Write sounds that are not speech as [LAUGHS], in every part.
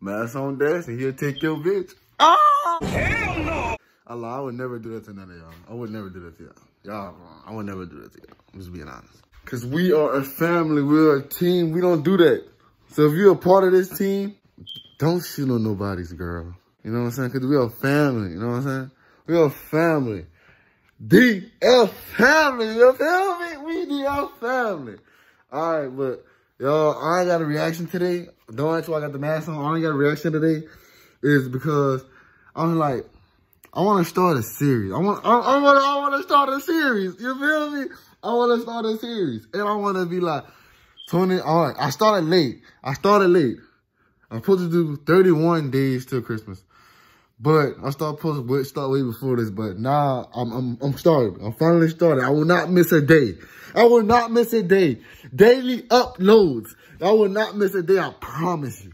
Mask on desk and he'll take your bitch. Oh! Hell no! Allah, I would never do that to none of y'all. I would never do that to y'all. Y'all, I would never do that to y'all. I'm just being honest. Cause we are a family, we're a team. We don't do that. So if you're a part of this team, don't shoot on nobody's girl. You know what I'm saying? Cause we're a family. You know what I'm saying? We're a family. DF family. You feel me? We DF family. All right, but y'all, I got a reaction today. Don't ask why I got the mask on. I got a reaction today. Is because I'm like, I want to start a series. I want, I, I want, I want to start a series. You feel me? I want to start a series, and I want to be like, Tony. All right, I started late. I started late. I'm supposed to do 31 days till Christmas. But I start posting, but start way before this, but nah, I'm, I'm, I'm started. I'm finally started. I will not miss a day. I will not miss a day. Daily uploads. I will not miss a day. I promise you.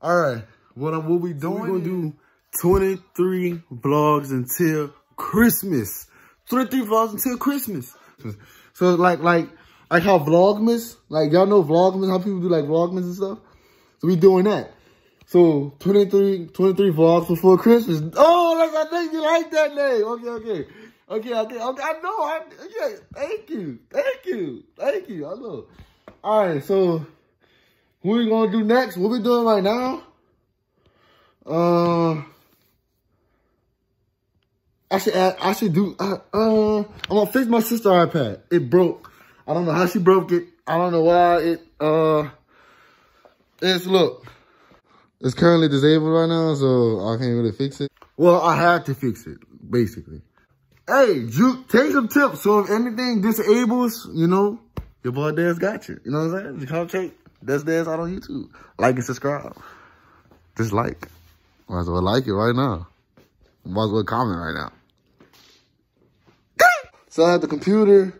All right. What, I'm, what we doing? We're going to do 23 vlogs until Christmas. 23 vlogs until Christmas. So like, like, like how Vlogmas, like y'all know Vlogmas, how people do like Vlogmas and stuff. So we doing that. So 23, 23 vlogs before Christmas. Oh, I think you like that name. Okay, okay. Okay, okay, okay. I know. I, yeah, thank you. Thank you. Thank you. I know. All right, so what we going to do next? What we doing right now? Uh, I should I should do, uh, uh, I'm going to fix my sister iPad. It broke. I don't know how she broke it. I don't know why it, uh, it's, look. It's currently disabled right now, so I can't really fix it. Well, I had to fix it, basically. Hey, Juke, take some tips. So if anything disables, you know, your boy Des got you. You know what I'm saying? Come check That's Des out on YouTube. Like and subscribe. Just like. Might as well like it right now. Might as well comment right now. so I have the computer,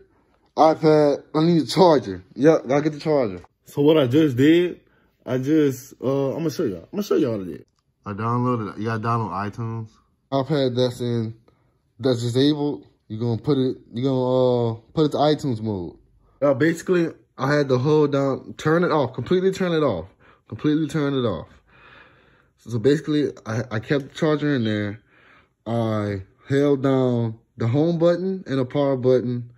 iPad. I need a charger. Yep, gotta get the charger. So what I just did I just, uh, I'm gonna show y'all. I'm gonna show y'all it. I downloaded, you gotta download iTunes. iPad that's in, that's disabled, you're gonna put it, you're gonna, uh, put it to iTunes mode. Uh, basically, I had to hold down, turn it off, completely turn it off, completely turn it off. So, so basically, I, I kept the charger in there. I held down the home button and the power button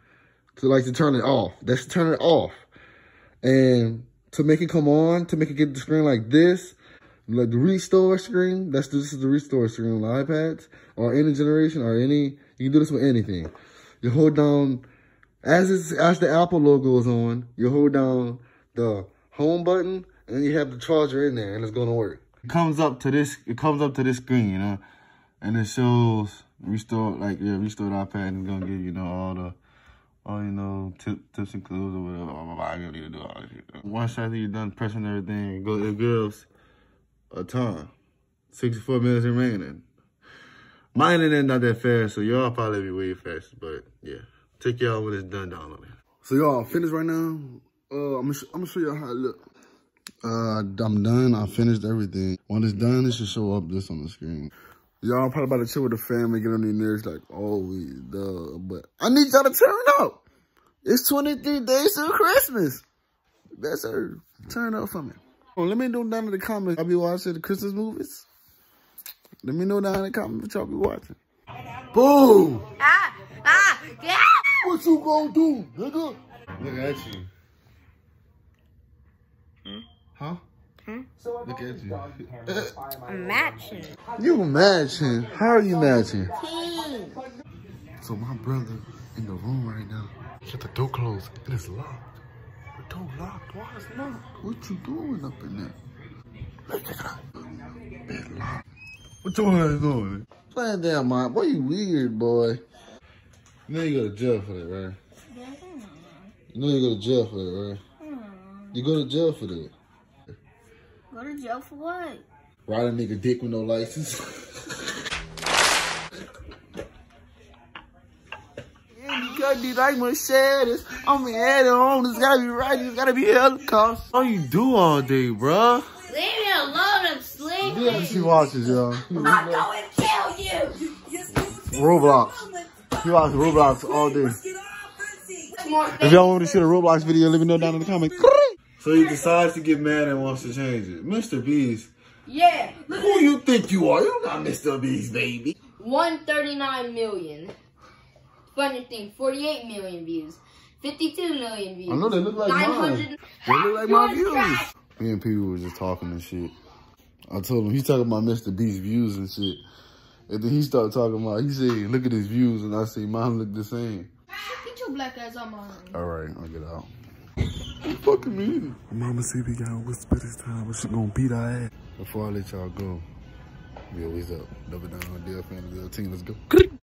to like to turn it off. That's to turn it off. And to make it come on, to make it get the screen like this, like the restore screen, that's this is the restore screen on the iPads or any generation or any, you can do this with anything. You hold down, as it's, as the Apple logo is on, you hold down the home button and you have the charger in there and it's to work. It comes up to this, it comes up to this screen, you know, and it shows restore, like, yeah, restore the iPad and it's to give you, you know, all the, oh, you know, tip, tips and clues or whatever. Blah. I don't need to do all this shit. Once after you're done pressing everything, goes, it gives a ton. 64 minutes remaining. My internet not that fast, so y'all probably be way fast. But yeah, take y'all when it's done downloading. So y'all finished right now. Uh, I'm gonna, show y'all how it look. Uh, I'm done. I finished everything. When it's done, it should show up this on the screen. Y'all probably about to chill with the family, get on their nerves like, oh, we, duh. But I need y'all to turn up. It's 23 days till Christmas. That's her. Turn up for me. Well, let me know down in the comments. I'll be watching the Christmas movies. Let me know down in the comments what y'all be watching. Boom! Ah! Ah! Yeah! What you gonna do, nigga? Look at you. Hmm? Huh? Hmm? Look at you. [LAUGHS] I'm matching. You matching? How are you matching? So my brother in the room right now. Got the door closed. It is locked. The door locked. Why is it locked? What you doing up in there? Look at that. It locked. What your ass doing? Playing down, my boy. You weird, boy. You know you go to jail for that, right? You know you go to jail for that, right? You go to jail for that. Go to jail for what? Ride a nigga dick with no license. [LAUGHS] you gotta be like my. I'm head on. It's gotta be right. It's gotta be helicopter. What you do all day, bro? Leave me alone. I'm sleeping. Yeah, she watches, y'all. I'm going to kill you. Roblox. She watches Roblox all day. If y'all want to see a Roblox video, let me know down in the comments. So he decides to get mad and wants to change it. Mr. Beast, Yeah. Who you think you are? You not Mr. Beast, baby. 139 million. Funny thing, 48 million views. 52 million views. I know they look like mine. They look like my views. Me and people were just talking and shit. I told him he's talking about Mr. Beast views and shit. And then he started talking about, he said, look at his views. And I said, mine look the same. Get your black ass on mine. All right, I'll get out. What fucking mean? Mama see we got whisper this time, but she gonna beat our ass. Before I let y'all go, we always up. Double down on DL family, DL team. Let's go.